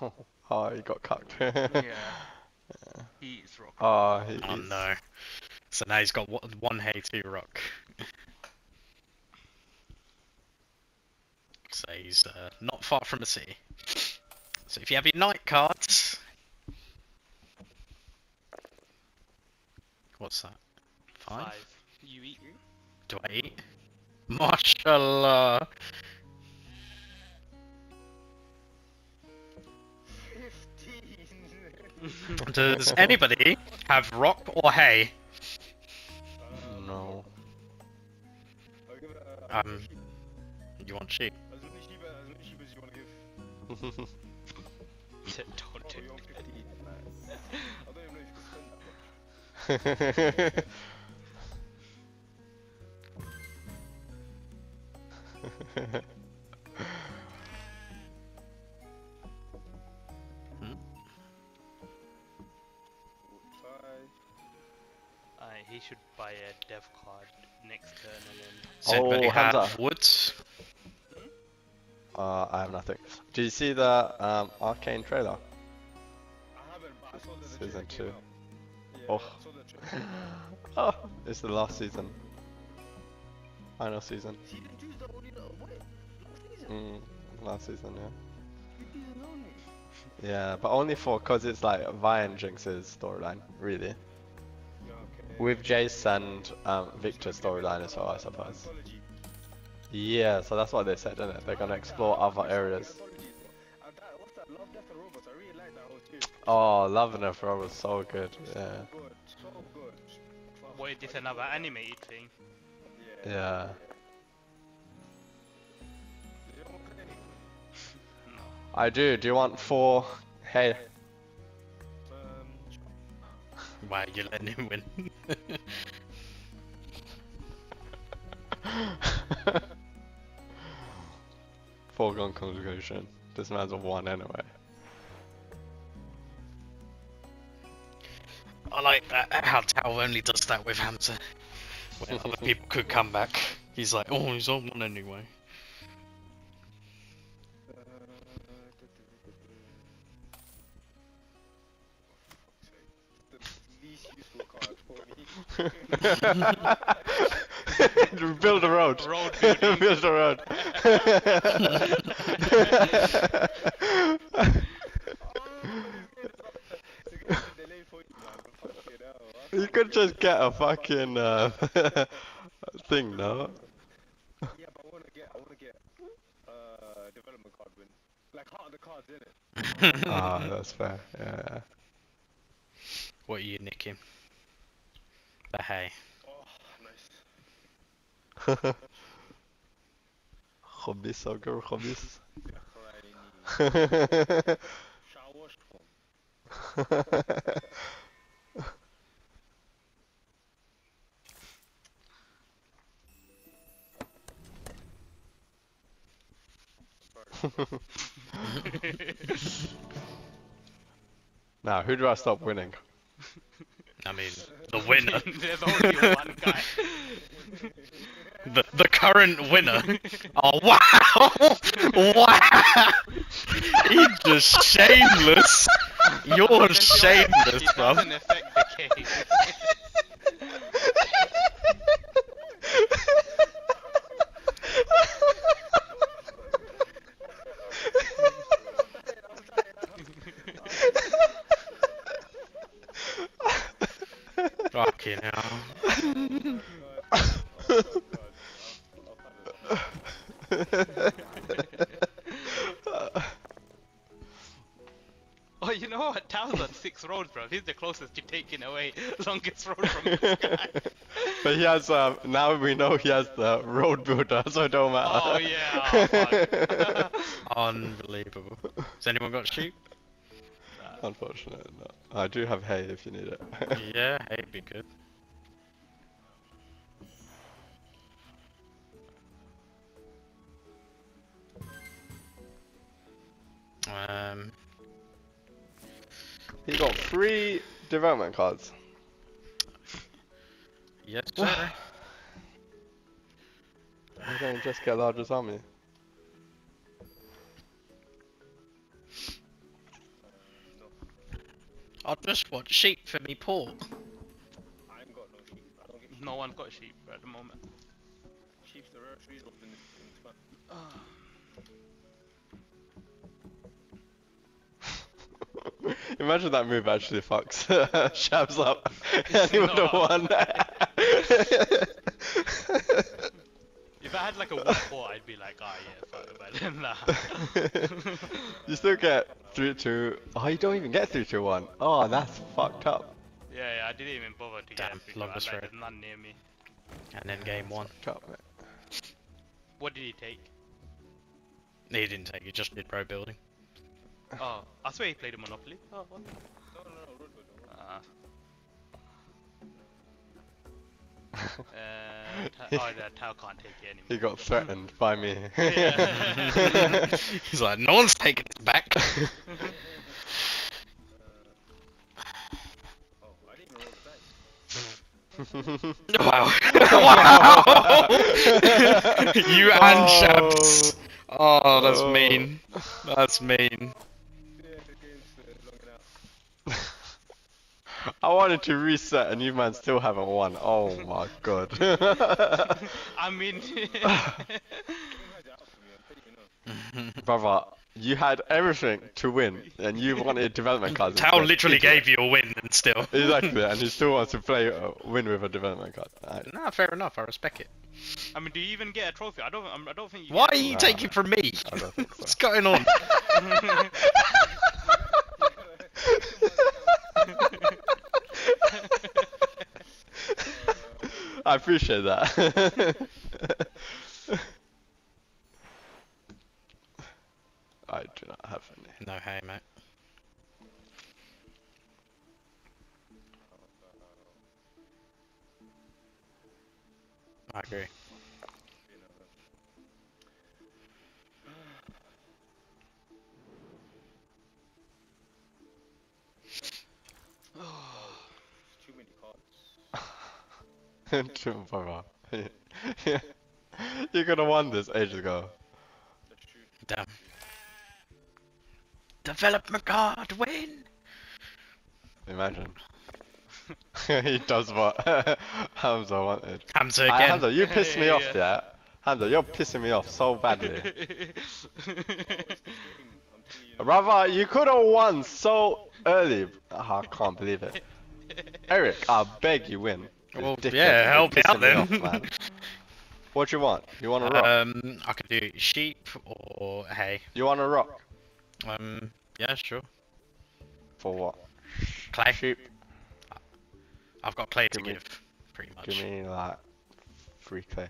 oh, he got cucked. yeah. He's rock. oh, he, Oh he's- no. So now he's got one, one hay, two rock. so he's uh, not far from the sea. So if you have your knight cards. What's that? Five? Five. You eat. Do I eat? Mashallah. Does anybody have rock or hay? No. Um, you want sheep? As many sheep as many sheep as you want to give. Don't do you're on 15. Like, I don't he should buy a dev card next turn and then. Does anybody Oh, hands have up. woods? uh, I have nothing. Do you see the um, Arcane trailer? I haven't, but I saw the Season trailer came two. Yeah, Oh. I saw the oh, it's the last season. Final season. Season two is the only what? Last season? Mm, last season, yeah. Two only. Yeah, but only for because it's like Vi and Jinx's storyline, really. With Jace and um, Viktor's storyline as well, I suppose. Yeah, so that's what they said, isn't it? They're gonna explore other areas. Anthology. And that, what's that? Love, and Robots. I really like that whole too. Oh, Love and Afro was so good. Yeah, So good. So good. Trust Wait, this another animated thing. Yeah. yeah. You don't want to play? No. I do. Do you want four? Hey. Why are you letting him win? Foregone conclusion. This man's a one anyway. I like that how Tao only does that with Hamza. When other people could come back, he's like, oh, he's on one anyway. Build a road. Road building. Build a road. you could just get a fucking uh, thing, no? Yeah, but I wanna get, I wanna get, uh, development card win. Like heart of the cards, innit? Ah, that's fair. Yeah. What are you nicking? But hey. Oh, nice. Hobbies, ogre hobbies. now, who do I stop winning? The winner, There's only one guy. the, the current winner. Oh wow! Wow! He's just shameless. You're shameless, bruv. Oh, you know what? Tao's on six roads, bro. He's the closest to taking away longest road from this guy. But he has, um, now we know he has the road builder, so it don't matter. Oh, yeah, oh. Unbelievable. Has anyone got sheep? Unfortunately, no. I do have hay if you need it. Yeah, hay would be good. Um, he got three development cards. yes, sir. Why don't you just get largest army? I'll just watch sheep for me port. I ain't got no sheep. I don't get sheep. No one got sheep at the moment. Sheep's the rarest resource in this, in this Imagine that move actually fucks Shabs up. and he would have won. If I had like a one four, I'd be like, oh yeah, fuck it, but then nah. you still get through to. Oh, you don't even get through to one. Oh, that's fucked up. Yeah, yeah, I didn't even bother to Damn, get through. to it, longest like, road. there's none near me. And then game one. Up. What did he take? He didn't take he just did pro building. Oh, I swear he played a Monopoly. Oh, what? No, no, no. Uh, uh, oh, the Tao can't take it anymore. He got threatened by me. He's like, no one's taking this back. Oh, I didn't even roll the dice. wow. wow. you and Oh. Shabs. Oh, that's Oh. mean. That's mean. Yeah, the game's uh, long enough. I wanted to reset and you man still haven't won. Oh my god. I mean, Game had it out for me, I'm telling you. Brother, you had everything to win and you wanted development cards. Tao instead. literally Idiot. gave you a win and still. Exactly, and he still wants to play uh, win with a development card. Alright. Nah, fair enough. I respect it. I mean, do you even get a trophy? I don't. I'm- don't think you. Why are you Nah. taking from me? I don't think so. What's going on? I appreciate that. cards. True, brother. you could have won this ages ago. Damn. Development card win. Imagine. he does what Hamza wanted. Hamza Ah, again. Hamza, you pissed me off, yeah. yeah? Hamza, you're pissing me off so badly. Game, you. Brother, you could have won so early. Ah, I can't believe it. Eric, I beg you win. Well, yeah, help me out then. man. What you want? You want a rock? um, I could do sheep or hay. you want a rock? Um, yeah, sure. For what? Clay. Sheep. I've got clay to Give me- give, pretty much. Give me like three clay.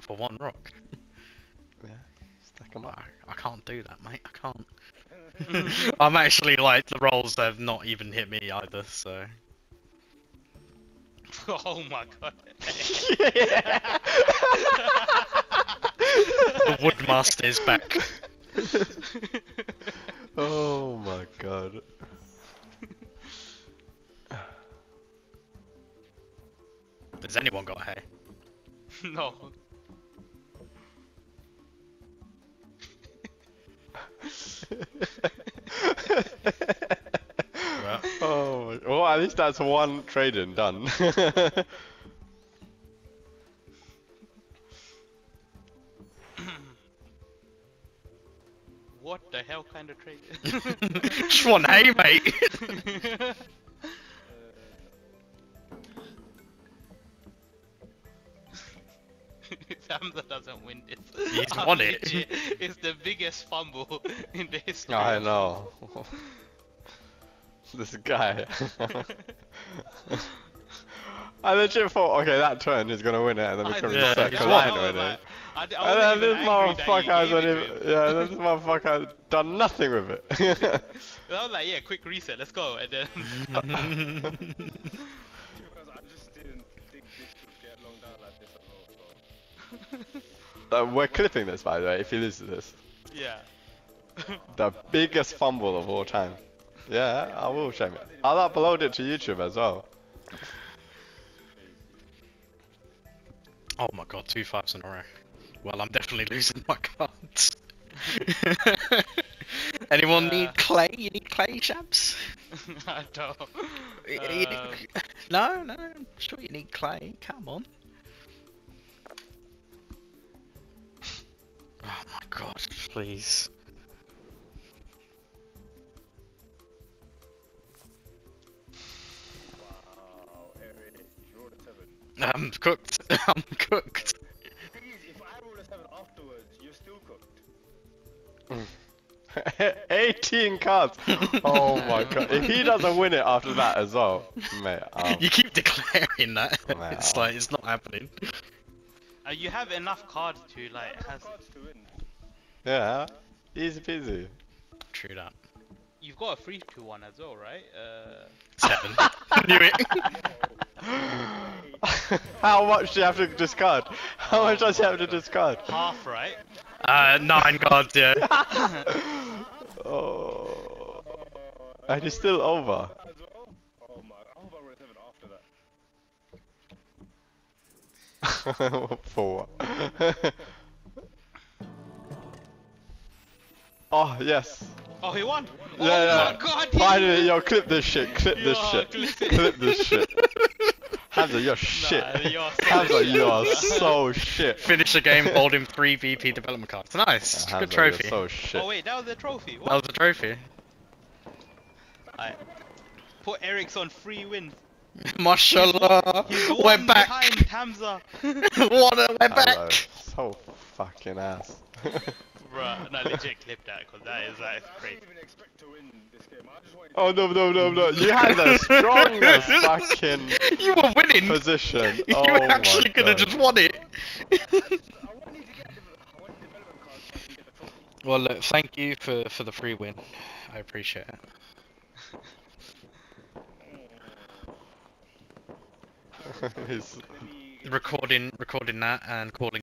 For one rock. Yeah. Stack up. I, I can't do that, mate. I can't. I'm actually like the rolls have not even hit me either, so oh my god. the Woodmaster is back. oh my god. Has anyone got hay? no. Well, oh, my- well, at least that's one trading done. What the hell kind of trade? just one hay, mate. Hamza doesn't win this. He's won it. It's the biggest fumble in the history. I of- know. this guy. I legit thought, okay, that turn he's gonna win it, and then we I can know, Yeah, he's because. I I win it. I, I And then even this motherfucker he has gave it only, to him. yeah, this motherfucker has done nothing with it. I was like, yeah, quick reset, let's go. And then I just didn't think this would get long down like this at all, so. Uh, we're clipping this, by the way, if he loses this. yeah. The biggest fumble of all time. Yeah, I will shame it. I'll upload it to YouTube as well. oh my god, two fives in a row. Well, I'm definitely losing my cards. Anyone Uh, need clay? You need clay, Shabs? I don't. Y- y- Um, no, no, I'm sure you need clay. Come on. Oh my god, please. I'm cooked. I'm cooked. The thing is, if I roll a seven afterwards, you're still cooked. 18 cards. Oh my god. If he doesn't win it after that as well, mate. Um, You keep declaring that. Wow. It's like it's not happening. Uh, you have enough cards to like have has. cards to win. yeah. Easy peasy. True that. You've got a free to one as well, right? Uh, Seven. Knew it. How much do you have to discard? How much does he have to discard? half, right? Uh, nine cards, yeah. Oh. And he's still over. As well? Oh my, I hope I roll a seven after that. For what? oh, yes. Oh, he won. Yeah, oh yeah. my god. he Finally, yo, clip this shit. Clip this Yo, shit. clip. Clip this shit. Hamza, you're shit. Nah, you're so Hamza, shit. you are so shit. Finish the game holding three VP development cards. Nice. Hamza, Good trophy. You're so shit. Oh wait, that was the trophy. That was a trophy. Alright. Put Eric's on free wins. Mashallah. We're back. behind Hamza. what a, we're back. So fucking ass. Bruh, no, legit clip that, cause that is, that is I great. even expect to win this game. I just wanted oh no no no no! You had the strongest fucking You were winning. position. You Oh actually gonna God. just won it. I wanted to get, dev- I wanted development cards so I can get the trophy. well, look, thank you for for the free win. I appreciate it. Recording recording that and calling